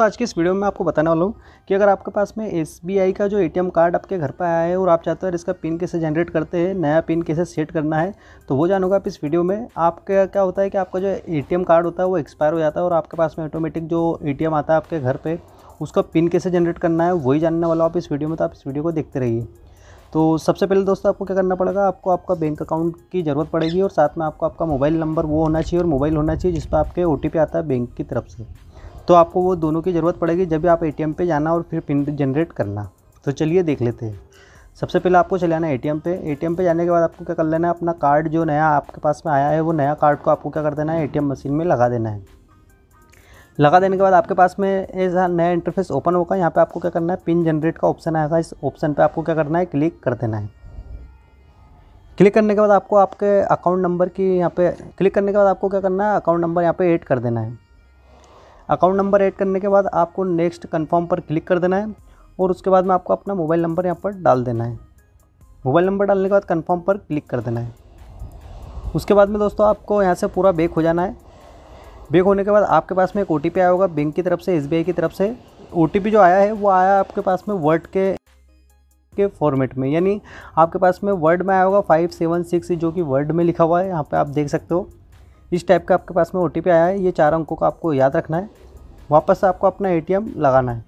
दोस्तों आज की इस वीडियो में आपको बताने वाला हूँ कि अगर आपके पास में SBI का जो एटीएम कार्ड आपके घर पर आया है और आप चाहते हो इसका पिन कैसे जनरेट करते हैं, नया पिन कैसे सेट करना है तो वो जानोगे आप इस वीडियो में। आपका क्या होता है कि आपका जो ATM कार्ड होता है वो एक्सपायर हो जाता है और आपके पास में ऑटोमेटिक जो ATM आता है आपके घर पर उसका पिन कैसे जनरेट करना है, वही जानने वाला आप इस वीडियो में तो आप इस वीडियो को देखते रहिए। तो सबसे पहले दोस्तों आपको क्या करना पड़ेगा, आपको आपका बैंक अकाउंट की ज़रूरत पड़ेगी और साथ में आपको आपका मोबाइल नंबर वो होना चाहिए और मोबाइल होना चाहिए जिस पर आपके ओटीपी आता है बैंक की तरफ़ से। तो आपको वो दोनों की ज़रूरत पड़ेगी जब भी आप एटीएम पे जाना और फिर पिन जनरेट करना। तो चलिए देख लेते हैं। सबसे पहले आपको चले आना एटीएम पे। एटीएम पे जाने के बाद आपको क्या कर लेना है? अपना कार्ड जो नया आपके पास में आया है, वो नया कार्ड को आपको क्या कर देना है? एटीएम मशीन में लगा देना है। लगा देने के बाद आपके पास में ऐसा नया इंटरफेस ओपन होगा। यहाँ पे आपको क्या करना है? पिन जनरेट का ऑप्शन आएगा इस ऑप्शन पे आपको क्या करना है? क्लिक कर देना है। क्लिक करने के बाद आपको आपके अकाउंट नंबर की यहाँ पे क्लिक करने के बाद आपको क्या करना है? अकाउंट नंबर यहाँ पे ऐड कर देना है। अकाउंट नंबर ऐड करने के बाद आपको नेक्स्ट कन्फर्म पर क्लिक कर देना है और उसके बाद में आपको अपना मोबाइल नंबर यहाँ पर डाल देना है। मोबाइल नंबर डालने के बाद कन्फर्म पर क्लिक कर देना है। उसके बाद में दोस्तों आपको यहाँ से पूरा बेक हो जाना है। बेक होने के बाद आपके पास में एक ओ आया होगा बैंक की तरफ़ से एसबीआई की तरफ़ से। ओटीपी जो आया है वो आया आपके पास में वर्ड के के फॉर्मेट में, यानी आपके पास में वर्ड में आया होगा फाइव सेवन सिक्स जो कि वर्ड में लिखा हुआ है, यहाँ पे आप देख सकते हो। इस टाइप का आपके पास में ओटीपी आया है, ये चार अंकों का आपको याद रखना है। वापस आपको अपना एटीएम लगाना है।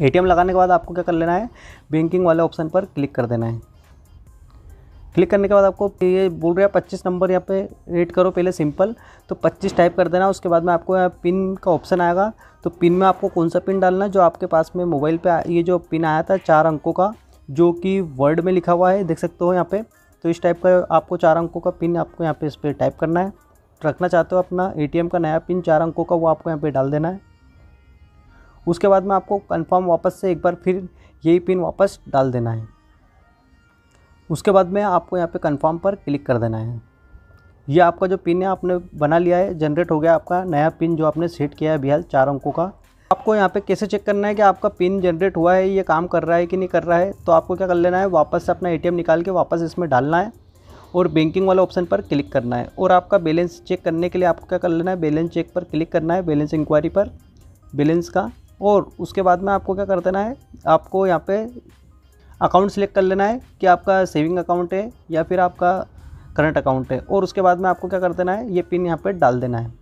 एटीएम लगाने के बाद आपको क्या कर लेना है? बैंकिंग वाले ऑप्शन पर क्लिक कर देना है। क्लिक करने के बाद आपको ये बोल रहा है, पच्चीस नंबर यहाँ पे रेट करो पहले सिंपल तो पच्चीस टाइप कर देना, उसके बाद में आपको यहाँ पिन का ऑप्शन आएगा। तो पिन में आपको कौन सा पिन डालना है? जो आपके पास में मोबाइल पे ये जो पिन आया था, चार अंकों का, जो कि वर्ड में लिखा हुआ है, देख सकते हो यहाँ पे। तो इस टाइप का आपको चार अंकों का पिन आपको यहाँ पे इस पर टाइप करना है। रखना चाहते हो अपना एटीएम का नया पिन चार अंकों का वो आपको यहाँ पे डाल देना है। उसके बाद में आपको कंफर्म वापस से एक बार फिर यही पिन वापस डाल देना है। उसके बाद में आपको यहाँ पे कंफर्म पर क्लिक कर देना है। ये आपका जो पिन है, आपने बना लिया है जनरेट हो गया आपका नया पिन जो आपने सेट किया है बिहार चार अंकों का। आपको यहाँ पे कैसे चेक करना है कि आपका पिन जनरेट हुआ है, ये काम कर रहा है कि नहीं कर रहा है तो आपको क्या कर लेना है, वापस से अपना एटीएम निकाल के वापस इसमें डालना है और बैंकिंग वाला ऑप्शन पर क्लिक करना है। और आपका बैलेंस चेक करने के लिए आपको क्या कर लेना है बैलेंस चेक पर क्लिक करना है बैलेंस इंक्वायरी पर बैलेंस का। और उसके बाद में आपको क्या कर देना है, आपको यहाँ पे अकाउंट सेलेक्ट कर लेना है कि आपका सेविंग अकाउंट है या फिर आपका करंट अकाउंट है। और उसके बाद में आपको क्या कर देना है, ये पिन यहाँ पर डाल देना है।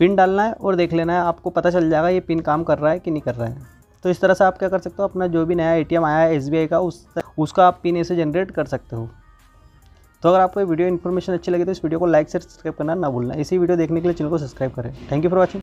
पिन डालना है और देख लेना है, आपको पता चल जाएगा ये पिन काम कर रहा है कि नहीं कर रहा है। तो इस तरह से आप क्या कर सकते हो, अपना जो भी नया एटीएम आया है एसबीआई का, उस उसका आप पिन ऐसे जनरेट कर सकते हो। तो अगर आपको वीडियो इन्फॉर्मेशन अच्छी लगे तो इस वीडियो को लाइक से सब्सक्राइब करना ना भूलना। इसी वीडियो देखने के लिए चैनल को सब्सक्राइब करें। Thank you for watching